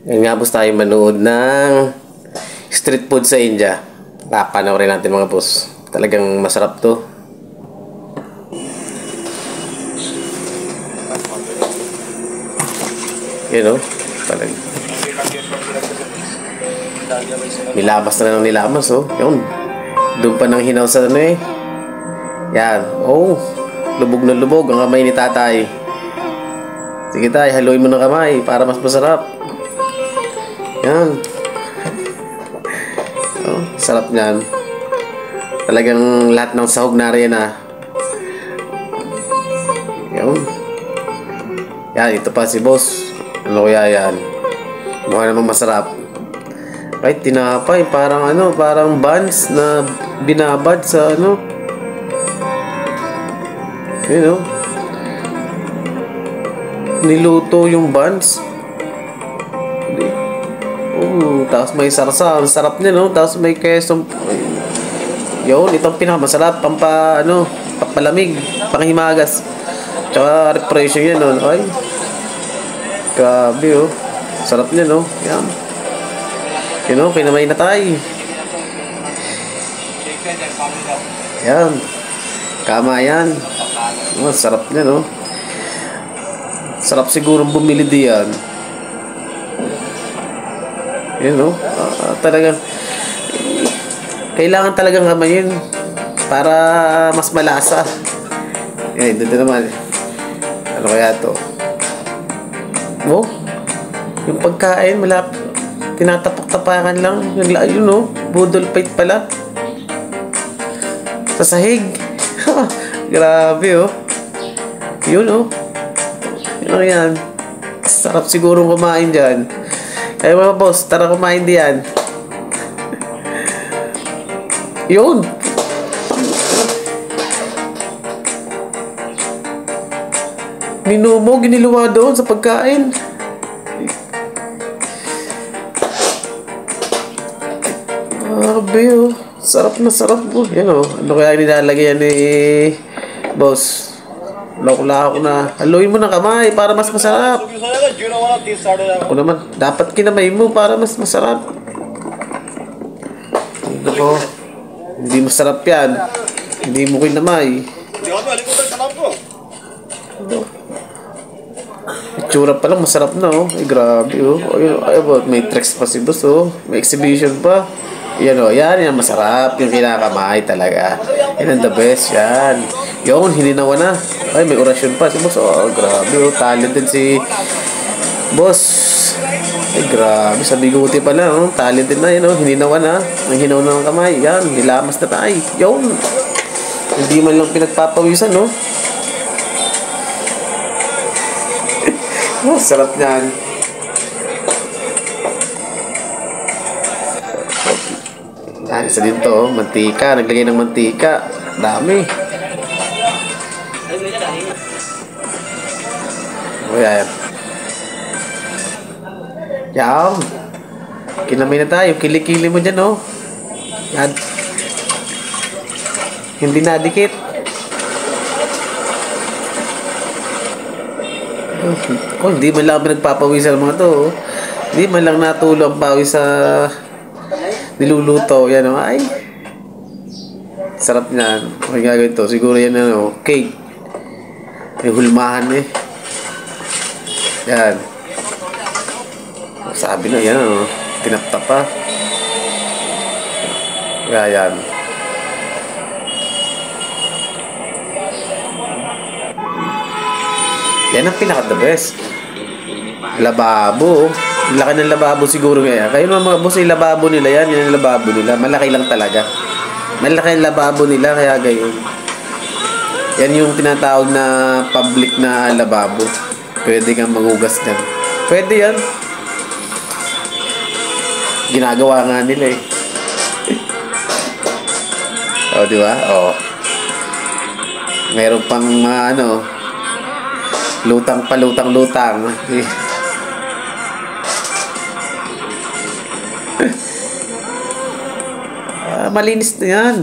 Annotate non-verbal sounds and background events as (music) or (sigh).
Ngayon nga boss tayo manood ng street food sa India. Papanoorin natin mga boss. Talagang masarap to. Yun o. Talagang. Nilabas na ng nilabas oh. Yun. Doon pa nang hinaw sa ano eh. Yan. Oh. Lubog na lubog ang kamay ni tatay. Sige tay, haluin mo ng kamay para mas masarap. Yan. Oh, sarap niyan. Talagang lahat ng sahog na rin ah. Yan. Yan, ito pa si boss. Ano kaya yan? Mukha namang masarap. Kahit tinapay, parang ano, parang buns na binabad sa ano. Yun oh. Niluto yung buns. Oh, tapos may sarsa. Ang sarap niya, no? Tapos may queso. Yun, itong pinakamasarap. Pampa, ano, pampalamig. Panghimagas. Tsaka refreshing yan, no? Ay. Grabe, oh. Sarap niya, no? Yan. Yun, kinamay na tayo. Yan. Kama yan. Oh, sarap niya, no? Sarap siguro bumili diyan. Yun, no? Uh, talagang, kailangan talagang kamayin para mas malasa. Eh, dito naman. Ano kaya to? Oh, yung pagkain, malap, tinatapak-tapakan lang. Yung, yun, no? Budol fight pala. Sa sahig. (laughs) Grabe, oh. Yun, oh. Ano yan? Sarap siguro kumain dyan. Kaya mga boss, tara kumain diyan. Yun. Minumo, giniluwa doon sa pagkain. Grabe oh. Sarap na sarap po. Yan oh. Ano kaya nilalagay yan ni boss? Lako-lako na. Haluin mo ng kamay para mas masarap. Ako naman, dapat kinamay mo para mas masarap. Po. Hindi masarap yan. Hindi mo kinamay. Itsura pa lang, masarap na oh. Ay, grabe oh. Ay, ay, ay, may tricks pa si boss oh. May exhibition pa. Yan o, yan, yan, masarap. Yung kinakamay talaga. Yan ang the best, yan. Yun, hininawa na. Ay, may orasyon pa. Si boss, oh, grabe, oh, talented si boss. Ay, grabe, sa biguti pa na, oh, talented na, yan, oh, hininawa na. Ang hinaw na ng kamay, yan, nilamas na tayo. Yun. Hindi man lang pinagpapawisan, no? (laughs) oh, sarap niyan. Yan, isa din to, oh. mantika. Naglagay ng mantika. Dami. O yan. Yan. Kinamay na tayo. Kilikili mo dyan, oh. Yan. Hindi nadikit. Oh, hindi man lang kami nagpapawisan mga to. Oh. Hindi man lang natulo ang pawis sa niluluto. Yan o. Ay. Sarap niyan. May gagawin to. Siguro yan ano. Cake. May hulmahan eh. Yan. Sabi na yan ano. Tinaptap pa. Kaya yan. Yan ang pinaka the best. Lababo. Laki ng lababo siguro kaya. Kayo naman mga boss, yung lababo nila yan. Yan yung lababo nila. Malaki lang talaga. Malaki ang lababo nila kaya gayon. Yan yung tinatawag na public na lababo. Pwede kang magugas dyan. Pwede yan. Ginagawa nga nila eh. oh, di ba? Oh. Meron pang mga ano, lutang pa lutang. Ah, malinis na yan.